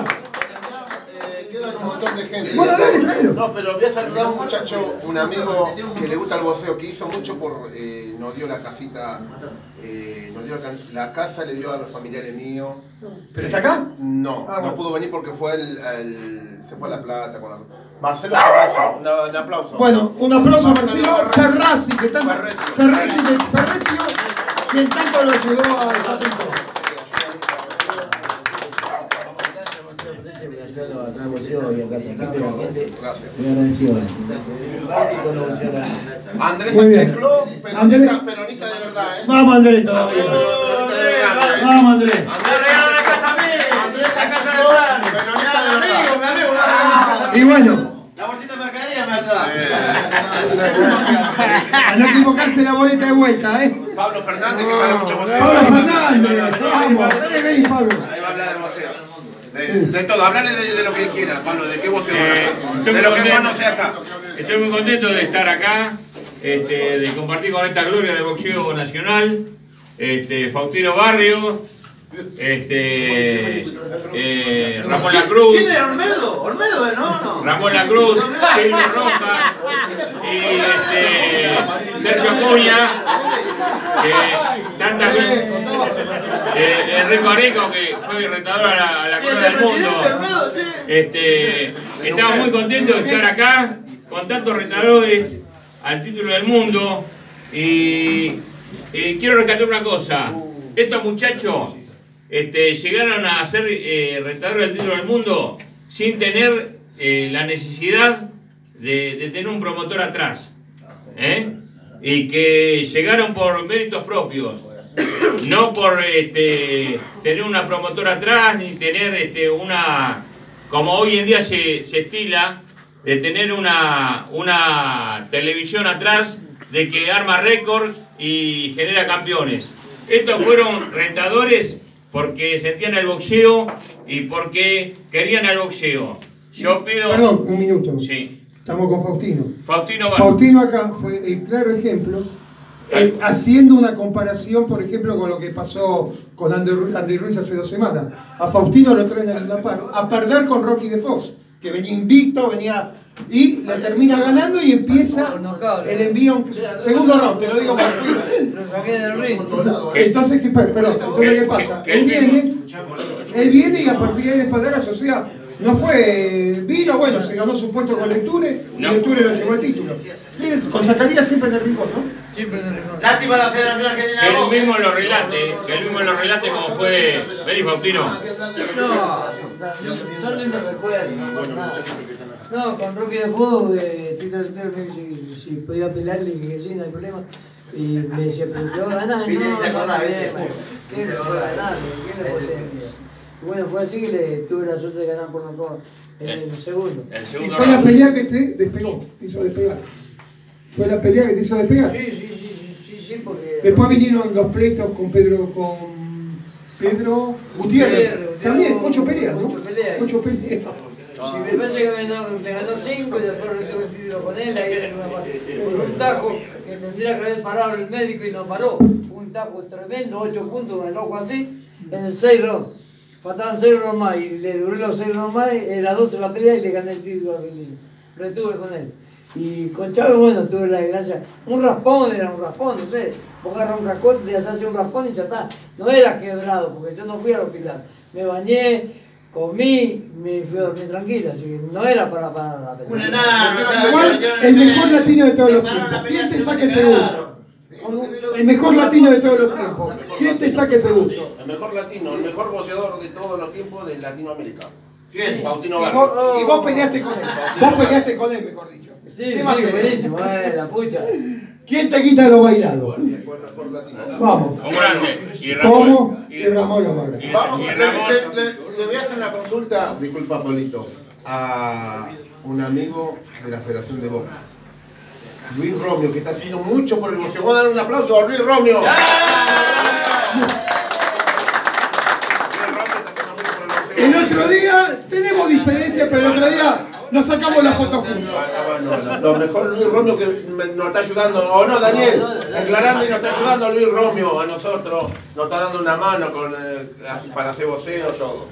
Eh, queda un montón de gente. Bueno, dale, tráelo. No, pero voy a saludar a un muchacho, un amigo que le gusta el boxeo, que hizo mucho por. Eh, nos dio la casita. eh, nos dio la, la casa, le dio a los familiares míos. ¿Pero está acá? No, Ah, bueno. no pudo venir porque fue el, el- se fue a La Plata con la- Marcelo Ferrazo, un, un aplauso. Bueno, un aplauso a Marcelo Ferrazzi, que tanto. Ferrazzi, que- Ferrecio, quien tanto lo ayudó a esa pintura. Andrés Muy bien. Sánchez Andrés- peronista, peronista de verdad, ¿eh? Vamos Andrés todavía. Vamos Andrés. Andrés Sánchez Cló, peronista de verdad. Y bueno, La bolsita de mercadería me ayuda. a no equivocarse la boleta de vuelta, ¿eh? Pablo Fernández, que sabe mucho. Pablo Ahí va, Fernández, ahí va, ahí va, vamos, Pablo. Ahí va a hablar de boxeo. De, de todo, hablale de, de lo que quiera, Pablo, de qué boxeo Eh, acá. De lo que contento. conoce acá. Estoy muy contento de estar acá, este, de compartir con esta gloria del boxeo nacional, este, Faustino Barrio, este, eh, Ramón La Cruz, ¿Quién es Olmedo? Olmedo, ¿eh? ¿no? no. Ramón La Cruz, Silvio Rojas y este, Sergio Acuña, tantas eh, Enrico Rico que fue retador a la, a la Corona del Mundo. Este, estamos muy contentos de estar acá con tantos retadores al título del mundo y eh, quiero rescatar una cosa. Estos muchachos este, llegaron a ser eh, retadores del título del mundo sin tener eh, la necesidad de, de tener un promotor atrás. ¿eh? Y que llegaron por méritos propios no por este, tener una promotora atrás ni tener este, una, como hoy en día se, se estila, de tener una, una televisión atrás de que arma récords y genera campeones. Estos fueron rentadores porque sentían el boxeo y porque querían el boxeo. Yo pido... Perdón, un minuto. Sí. Estamos con Faustino. Faustino Bar- Faustino acá fue el claro ejemplo, eh, haciendo una comparación, por ejemplo, con lo que pasó con Andy Ruiz, Andy Ruiz hace dos semanas. A Faustino lo traen en la par, a perder con Rocky de Fox, que venía invicto, venía y le termina ganando y empieza el envío, segundo round, te lo digo por fuera. Entonces, ¿qué, perdón, entonces, ¿qué pasa? Él viene, él viene y a partir de ahí el Espaderas, o sea, no fue, vino, bueno, se ganó su puesto con Lecture y No. Lecture lo llevó al título. Con Zacarías siempre en el rincón, ¿no? Lástima la Federación Argentina Que él mismo lo relate, que él mismo lo relate como fue... Vení Faustino. No, son lindos recuerdos, no. No, con Rocky de Fútbol, eh, Tito del Tero me dijo si, si podía pelarle, que sí, no hay problema. Y me decía, pero te vas a ganar. No, se no, acordaba, no. ¿Quién le puede ganar? ¿Quién le puede ganar? Y bueno, fue así que le tuve la suerte de ganar por nocaut en el segundo. El Y fue la pelea que te despegó, te hizo despegar. Fue la pelea que te hizo despegar. Sí, sí, sí, sí, sí, sí, porque... Después vinieron los pleitos con Pedro, con Pedro Gutiérrez. Gutiérrez, También, Gutiérrez, ocho peleas, ¿no? ocho peleas. Ocho peleas. Sí, me parece que me ganó, me ganó cinco y después el título con él, ahí en una parte. Por un tajo que tendría que haber parado el médico y no paró. Un tajo tremendo, ocho puntos, ojo así, en el seis rounds. Faltaban seis rounds más y le duré los seis rounds más, era 12 la pelea y le gané el título argentino. Retuve con él. Y con Chávez, bueno, tuve la desgracia. Un raspón era un raspón, no sé. Vos agarras un cascote, te haces un raspón y ya está. No era quebrado, porque yo no fui al hospital. Me bañé, comí, me fui a dormir tranquila, así que no era para parar la pelea. Un enano, chaval, Igual, no el mejor latino de todos los tiempos. pelea, ¿Quién te El mejor latino de todos los tiempos. ¿Quién te saca ese gusto? El mejor latino, el mejor boxeador de todos los tiempos de Latinoamérica. ¿Quién? Faustino Y vos, y vos peleaste con él. Vos peleaste con él, mejor dicho. Sí, ¿Qué sí, más querés? buenísimo, eh, la pucha. ¿Quién te quita lo bailado? Vamos. Un grande. Y Ramón. ¿Cómo? Y, Ramón lo Vamos, y le, Ramón. le- le- le voy a hacer una consulta, disculpa Polito, a un amigo de la Federación de Boca. Luis Romeo, que está haciendo mucho por el boxeo. Vamos a dar un aplauso a Luis Romeo. Luis Romeo está haciendo mucho por el otro día, tenemos diferencias, pero el otro día nos sacamos la foto juntos. Ah, no, no, Lo mejor Luis Romeo que nos está ayudando, o no, Daniel, declarando y nos está ayudando Luis Romeo a nosotros, nos está dando una mano con, eh, para hacer voceo, todo.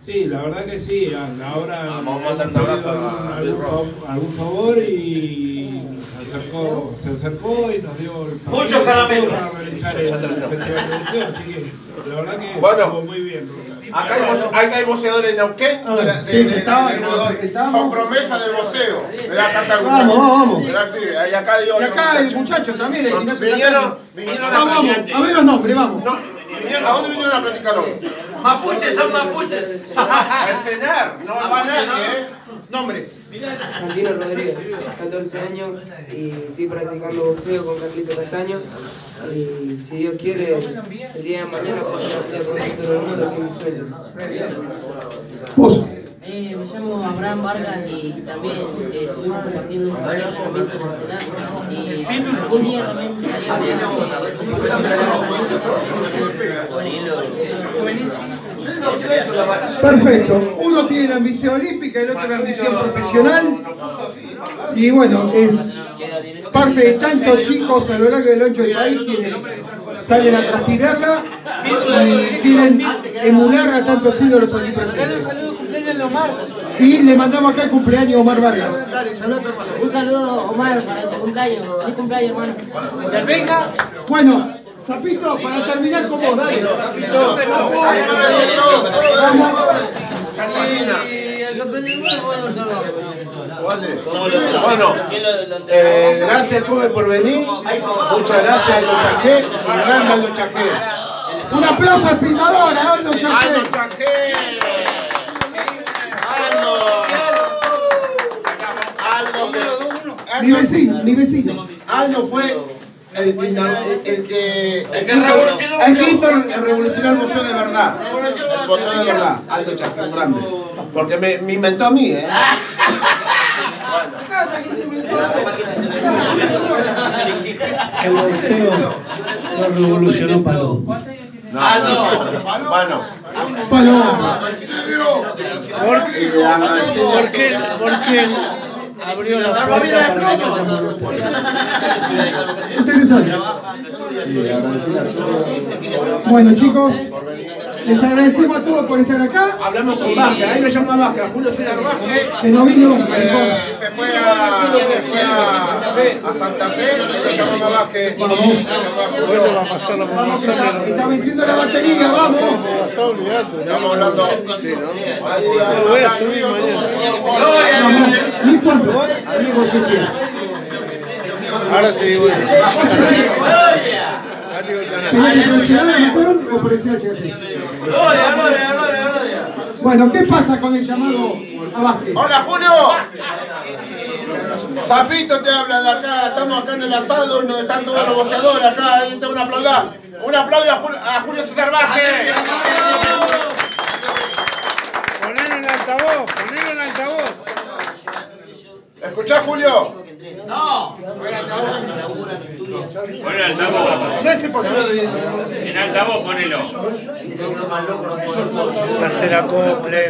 Sí, la verdad que sí. Ahora Vamos a mandar un abrazo a Luis algún, Rob. algún favor y acercó, se acercó y nos dio el Muchos caramelos. para realizar el festival de boxeo, así que la verdad que Bueno. estuvo muy bien. Acá hay, acá hay en Neuquén. A ver, de la- sí, de- de- presentamos, de- sí, de- presentamos. Son promesas del boxeo. Mirá, acá está el Vamos, muchacho. vamos, vamos. Acá hay Y acá el muchacho. muchacho también, Vinieron, vinieron a Vamos, a ver los nombres, vamos. No, ¿A dónde vinieron a practicar hoy? Mapuches son mapuches. A enseñar. No va nadie, ¿eh? Nombre. Santino Rodríguez, 14 años y estoy practicando boxeo con Carlito Castaño y si Dios quiere el día de mañana puedo llegar a con el título del mundo que es mi sueño. Eh, me llamo Abraham Vargas y también eh, estuvimos compartiendo un par de compromisos en Senar. Y un día también Perfecto. Uno tiene la ambición olímpica, el otro la ambición profesional. Y bueno, es parte de tantos chicos a lo largo del ancho del país quienes salen a transpirarla y quieren emular a tantos ídolos aquí presentes. Y le mandamos acá el cumpleaños a Omar Vargas. Dale, saluda a tu hermano. Un saludo, Omar, para tu cumpleaños. Feliz cumpleaños, hermano. Bueno, Zapito, para terminar con vos, dale. Mundo, bueno, eh, gracias Kobe por venir. Muchas gracias Aldo Chajé. Un grande Aldo Chajé. Un aplauso al filmador. Aldo Chajé. Aldo. Aldo que- Mi vecino, mi vecino. Aldo fue el que, el que, el que hizo, el que revolucionar el museo de verdad. El museo de verdad. Aldo un grande. Porque me, me inventó a mí, ¿eh? El boxeo lo revolucionó Paló. Bueno, Paloma. le agradecemos. ¿Por qué, por qué abrió la nosotros monopolio? Interesante. Bueno, chicos, les agradecemos a todos por estar acá. Hablamos con Vázquez, ahí lo llama Vázquez, a Julio César Vázquez. Que no vino. Eh, se fue a, se fue a, a Santa Fe, lo llamamos a Vázquez. Vamos, está, venciendo la batería, vamos. Estamos hablando. Lo voy a subir mañana. Como se llama. Vamos. ¿Y cuánto? Diego. Ahora te digo. ¿Penal profesional amateur o profesional cheche? Gloria, gloria, gloria, gloria. Bueno, ¿qué pasa con el llamado a Vázquez? Hola Julio. Zapito te habla de acá, estamos acá en el asado donde están todos los boxeadores acá, ahí está un aplauso. Un aplauso a Julio, a Julio César Vázquez. Ponelo en altavoz, ponelo en altavoz. ¿Escuchás Julio? Altavoz. No se pone. En altavoz ponelo. Hacer acople.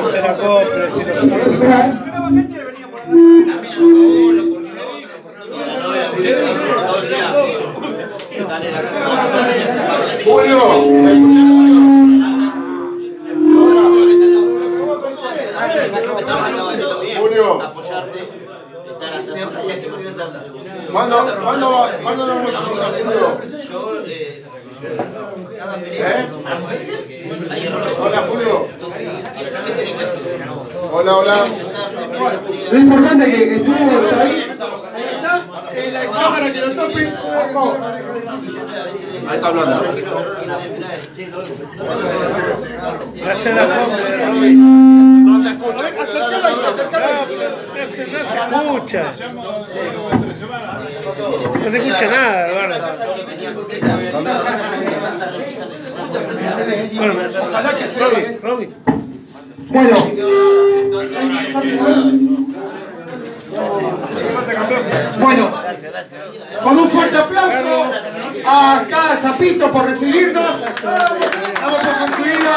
Hacer acople. Julio, ¿me escuchás Julio? Julio. ¿Cuándo, cuándo, va- cuándo nos vamos a juntar, Julio? ¿Eh? Hola, Julio. Hola, hola. Lo importante es que estuvo ahí. Ahí está. En la cámara que lo tope. Ahí está hablando. No se escucha. Acercalo ahí. No se, no se escucha. No se escucha nada, Eduardo. Bueno, Ojalá que se dé. Robbie. Bueno. Con un fuerte aplauso a cada Zapito por recibirnos. Damos por concluido.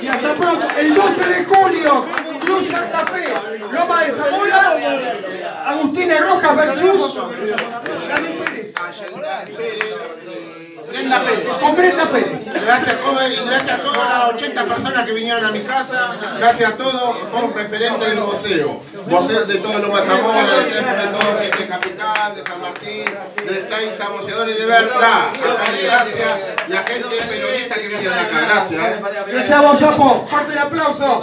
Y hasta pronto. El 12 de julio, Cruz Santa Fe, Loma de Zamora, Agustina Rojas versus. Brenda Pérez. Con Brenda Pérez. Gracias, Kobe, y gracias a todas las 80 personas que vinieron a mi casa. Gracias a todos, son referentes del voceo. Voceos de todos los Mazamora, de Templo, de todo de Capital, de San Martín, de Sainza, voceadores de verdad. Acá gracias y a gente periodista que vinieron acá. Gracias. ¿eh? Gracias a vos, Chapo. Fuerte el aplauso.